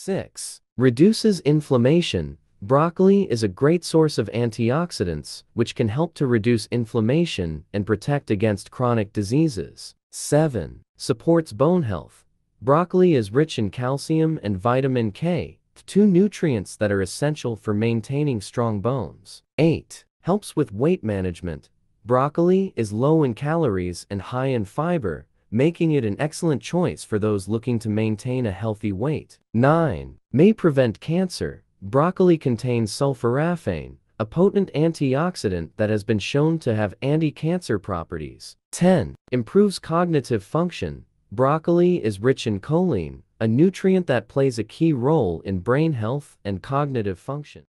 6. Reduces inflammation. Broccoli is a great source of antioxidants, which can help to reduce inflammation and protect against chronic diseases. 7. Supports bone health. Broccoli is rich in calcium and vitamin K, two nutrients that are essential for maintaining strong bones. 8. Helps with weight management. Broccoli is low in calories and high in fiber, making it an excellent choice for those looking to maintain a healthy weight. 9. May prevent cancer. Broccoli contains sulforaphane, a potent antioxidant that has been shown to have anti-cancer properties. 10. Improves cognitive function. Broccoli is rich in choline, a nutrient that plays a key role in brain health and cognitive function.